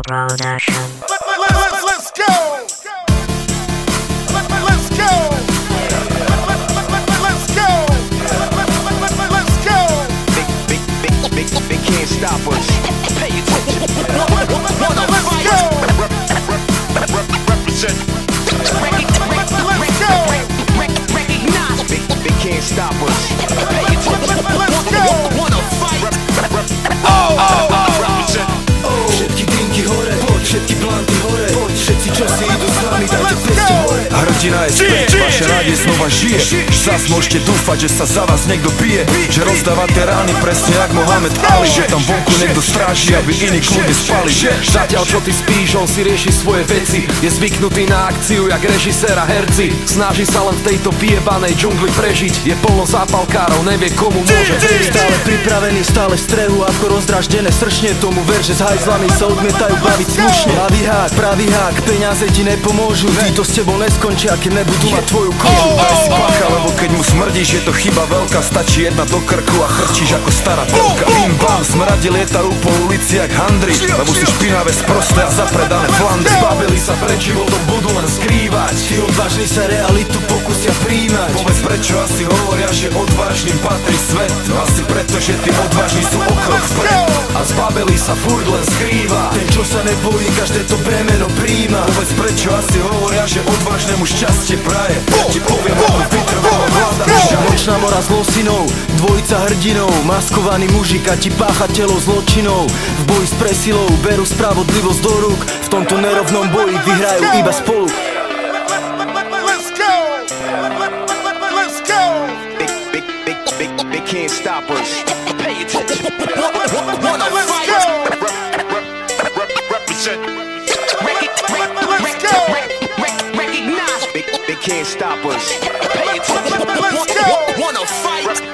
Production. Let, us let, let, go! Just see you do something that you bitch. I don't know. Vaša nádej znova žije. Zas môžete dúfať, že sa za vás niekto bije Že rozdávate rány presne jak Mohamed Ali Že tam vonku niekto stráži, aby iní kľudne spali. Zatiaľ čo ty spíš, on si rieši svoje veci. Je zvyknutý na akciu, jak režisér a herci. Snaží sa len v tejto vyjebanej džungli prežiť. Je plno zápalkárov, nevie komu môže veriť Stále pripravený, stále v strehu ako rozdraždené sršne. Tomu ver, že s hajzlami sa odmietajú baviť slušne. Ľavý hák, pravý hák, peniaze ti nepomôžu. Títo s tebou neskončia, keď nebudú mať tvoju kožu Daj si bacha, lebo keď mu smrdíš, je to chyba veľká Stačí jedna do krku a chrčíš ako stará telka Bim bam, smradi lietajú po ulici jak handry Lebo sú špinavé, sprosté a zapredané flandry Zbavili sa pred životom, budú len skrývať? Tí odvážni sa realitu pokusia príjmať. Povedz prečo asi hovoria, že odvážnym patrí svet? No asi preto, že tí odvážni sú o krok vpred. A zbabeli sa furt len skrýva. Ten, čo sa nebojí, každé to bremeno príjma. Povedz prečo asi hovoria, že odvážnemu šťastie praje ti Nočná mora s losinou, dvojica hrdinov Maskovaný mužik a ti telo zločinov V boji s presilou berú spravodlivosť do rúk V tomto nerovnom boji vyhrajú iba spolu can't stop us. Pay attention. Can't stop us. Pay attention. Wanna fight?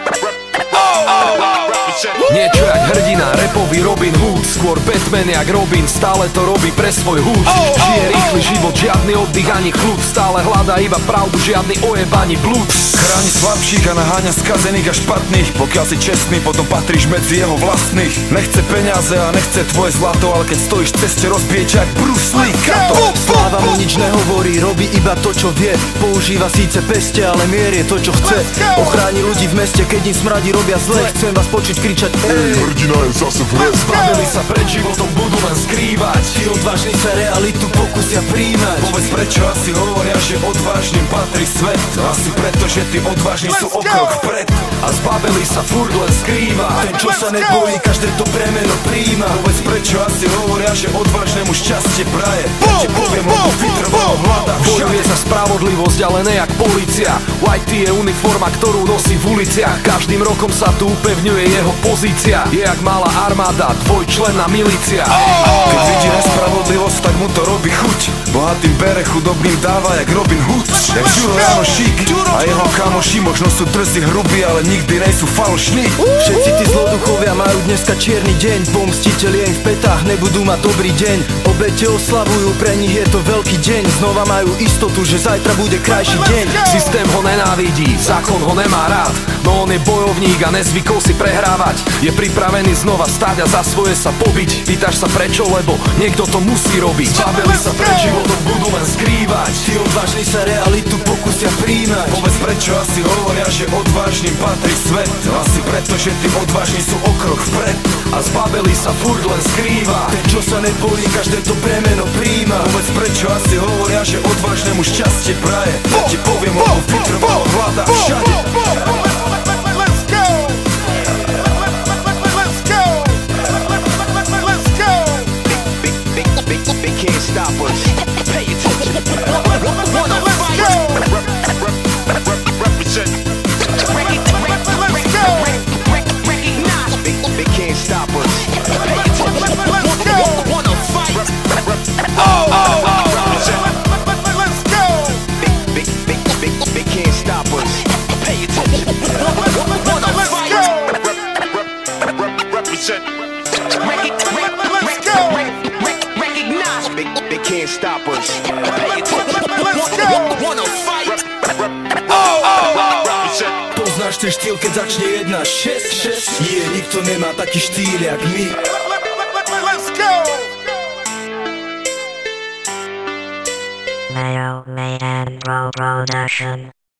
Niečo jak hrdina, repový Robin Hood. Skôr Batman jak Robin, stále to robí pre svoj hud Žije rýchly život, žiadny oddych ani chľud Stále hľadá iba pravdu, žiadny ojeb ani blúd. Chráni slabších a naháňa skazených a špatných. Pokiaľ si čestný, potom patríš medzi jeho vlastných. Nechce peniaze a nechce tvoje zlato Ale keď stojíš v ceste, rozbije jak Bruce Lee. Kato Sláva mu nič nehovorí, robí iba to čo vie. Používa síce peste, ale mier je to čo chce. Ochráni ľudí v meste, keď im smradí robia zle. Chcem vás počuť kričať ej! Hrdina je zase v hre Zbavili sa pred životom, budú len skrývať. Tí odvážni sa realitu pokusia príjmať. Povedz prečo? Asi hovoria, že odvážnym patrí svet. Asi preto, že tí odvážni sú o krok vpred. A zbavili sa furt len skrývať Ten, čo sa nebojí, každé to bremeno príjma že odvážnemu šťastie praje. Ja ti poviem, lebo vytrvalo hľada Bojuje za spravodlivosť, ale ne jak policia. White je uniforma, ktorú nosí v uliciach. Každým rokom sa tu upevňuje jeho pozícia. Je jak malá armáda, dvojčlenná milícia. Keď vidí nespravodlivosť, tak mu to robí chuť. Bohatým bere, chudobným dáva jak Robin Hood. Jak Juro Jano Šík A jeho kamoši možno sú drzí hrubí, ale nikdy nejsú falošní Všetci tí zloduchovia majú dneska čierny deň Pomstiteľi im v petách nebudú mať dobrý deň. Obete oslavujú, pre nich je to veľký deň. Znova majú istotu, že zajtra bude krajší deň. Systém ho nenávidí, zákon ho nemá rád. No on je bojovník a nezvykol si prehrávať. Je pripravený znova stáť a za svoje sa pobiť. Pýtaš sa prečo, lebo niekto to musí robiť. Zbavili sa pred životom, budú len skrývať. Tí odvážni sa realitu pokusia príjmať. Povedz prečo asi hovoria, že odvážnym patrí svet? Asi preto, že tí odvážni sú o krok vpred A zbavili sa furt len skrývať Ten, čo sa nebojí, každé to bremeno príjma. Povedz prečo asi hovoria, že odvážnemu šťastie praje? Ja ti poviem, lebo vytrvalo hľada všade stoppers. To znasz ten styl, kiedy zacznie jedna shit, shit. Yeah, nikt nie ma taki styl jak mi. Mayo Made and Pro Production